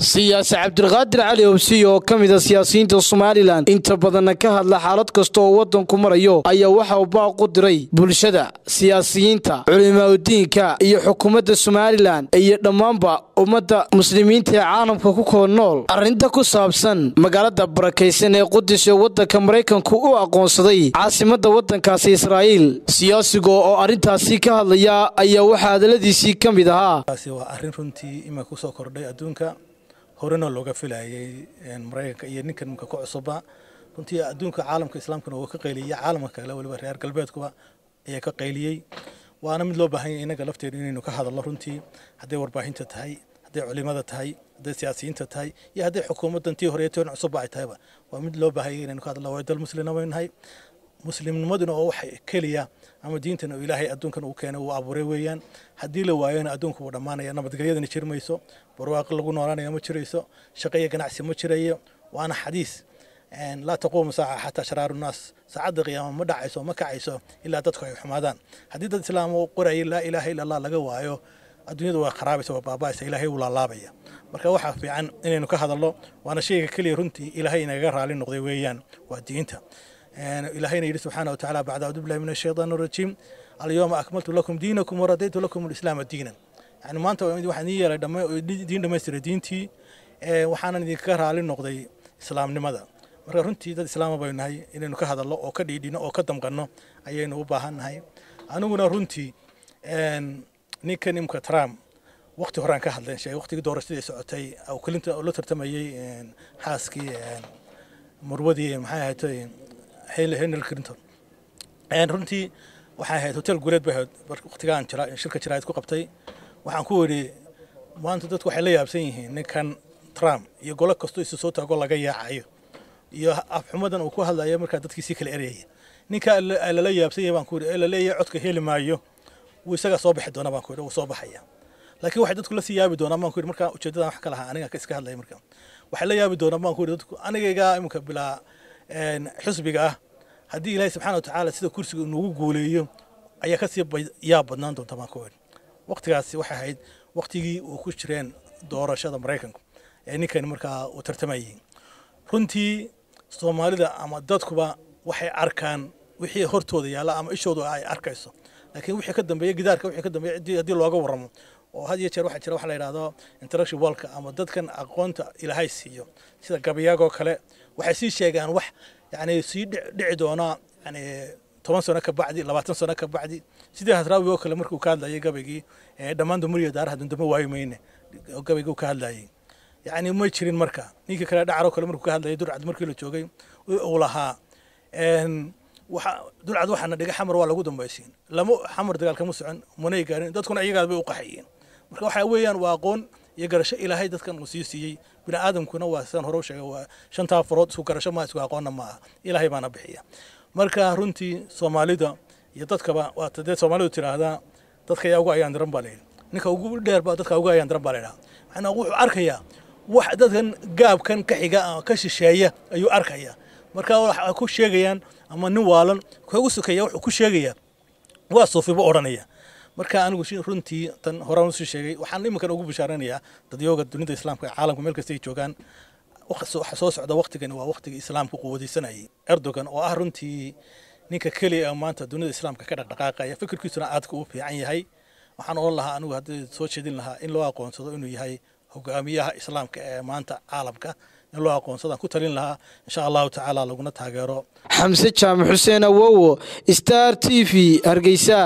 siyaasi cabdiqaadir cali hobsiy oo ka mid a siyaasiyiinta somalilan inta badanna ka hadla xaalad kasta oo waddanku marayo ayaa waxa uu baaq u diray bulshada siyaasiyiinta culimaadudiinka iyo xukuumadda somalilan iyo dhammaanba ummadda muslimiinta ee caalamka ku kala nool. Arrinta ku saabsan magaalada barakaysan ee qudus ee waddanka maraykanku u aqoonsaday caasimadda waddankaasi israa'iil siyaasiga oo arrintaasi ka hadlaya ayaa waxaa hadaladiisii ka mid ahaa هورنا لوجا فيلا هي إن مريك هي نكن مكوع صبا كنت يا دونك عالم كإسلام كنا وق قيلي عالم كلا ولا بريار قلبيت كوا هي كقيلي وأنا من لو بهين إن قلب تريني نكح هذا الله رنتي هدي ورباهين تتهاي هدي علماء تتهاي هدي سياسيين تتهاي يا هدي حكومة تنتي هريتون صبا تهاي ومن لو بهين إن هذا الله ويد المسلمين وين هاي muslimnimaduna oo waxa keliya ama diintan uu ilaahay adduunkan uu keenay uu abuuray weeyaan haddii la waayona adduunku wuu dhammaanaya nabadgelyadana jiri mayso barwaaqo lagu noolaanaya ma jirayso shaqo iyo ganacsi ma jirayo waana xadiis laa taquumu saaca xataa sharaaru naas saacadda qiyaama ma dhacayso ma kacayso ilaa dadku ay xumaadaan haddii dad islaam oo qoraya laa ilaaha illa allah laga waayo adduunyada waa kharaabeysa waa baaba'aysa ilaahay wuu laalaabaya marka waxaa fiican inaynu ka hadalno waana shayga keliya runtii ilaahay inagaga raali noqday weeyaan waa diinta ilaahayna yidhi subxaana watacaala bacda acuudu billahi min ashaytaan arajiim alyawma akmaltu lakum diinakum waradaytu lakum alislaama diinan. Yani maanta waxaan idin yeelay diin dhammaystira diintii waxaanan idinkaga raali noqday islaamnimada. Marka runtii dad islaama baynu nahay inaynu ka hadalno oo ka dhiidhino oo ka damqanno ayaynu u baahan nahay. Aniguna runtii ninkan imka trump waqti horaan ka hadleen sheegay waqtigii doorashadii socotay clinton oo la tartamayey xaaskii murwadii maxay ahayd henry clinton. Runtii waxay ahayd hotel gureed bay ahayd. Waqtigaan shirka jiraayad ku qabtay waxaan ku weri maanta dadku waxay la yaabsan yihiin ninkan trump iyo golo kastoo isu soo taago laga yaacayo iyo afxumadan uu ku hadlayo markaa dadkiisii kala erayaya ninka lala yaabsan yahay baan ku weri ee la leeyahay codka heli maayo wuu isagaa soo bixi doona baan ku weri wuu soo baxaya. Laakiin waxay dadku la sii yaabi doonaan baan ku weri markaa ujeedadan wax ka lahaa aniga iska hadlaya marka. Waxay la yaabi doonaan baan ku weri dadku anigaygaa iminka bilaa xusbiga ah. Haddii ilaahay subxaana watacaala sida kursiga inugu guuleeyo ayaa ka sii yaa badnaan doonta baan ku weri waqtigaasi waxay ahayd waqtigii uu ku jireen doorashada maraykanku ee ninkan markaa uu tartamayay. Runtii soomaalida ama dadkuba waxay arkaan wixii hortooda yaalla ama ishooda ay arkayso. Laakiin wixii ka dambeeya gidaarka wixii ka dambeeya haddii looga warramo oo had iyo jeer waxaa jira waxa la yidhahdo intellectual walka ama dadkan aqoonta ilaahay siiyo sida gabayaagoo kale waxay sii sheegaan wax yani sii dhici doona yani toban sano ka bacdi labaatan sano ka bacdi. Sidii hasraawi oo kale markuu ka hadlayay gabaygii dhammaan dumariya daaraha dundamo waayi mayne gabaygii ka hadlayay. Yani may jirin marka ninkii kale dhacaroo kale markuu ka hadlayay durcad markii la joogay uu lahaa. Dulcad waxaana dhigay xamar waa lagu dambaysiin. Lama xamar dagaal kama socon manay gaarin dadkuna iyagaad bay u qaxayeen. Marka waxa weeyaan waa aqoon iyo garasho ilaahay dadkan uu sii siiyey. Bini aadamkuna waa sidaan hore u sheegay waa shantaa farood isku garasho maa isku aqoonna ma aha ilaahay baana bixiya. Marka runtii soomaalida iyo dadkaba waata dee soomaalidu tiraahdaa dadka ayaa ugu ayaan daran baa layidhi. Ninka ugu dheer baa dadka ugu ayaan daran baa layidhaha. Macnaa wuxuu arkayaa wax dadkan gaabkan ka xiga ka shisheeya ayuu arkayaa marka waxay ku sheegayaan ama nin waalan kugu sokeeya wuxuu ku sheegayaa waa suufiba odhanaya marka anigu runtii tan horaan u sii sheegay waxaan iminkan ugu bishaaranayaa dadyooga dunida islaamka caalamka meel kasta ay joogaan. Waxa soo socda waqtigani waa waqtigii islaamka quwadaysanayay erdogan oo ah runtii ninka keliya maanta dunida islaamka ka dhaqdhaqaaqaya fikirkiisuna aadka u fiican yahay. Waxaan odhan lahaa anigu haddii soo jeedin lahaa in loo aqoonsado inuu yahay hogaamiyaha islaamka ee maanta caalamka. In loo aqoonsadaan ku talin lahaa insha allahu tacaala laguna taageero. Xamse jaamac xuseen awowo star t v hargeysa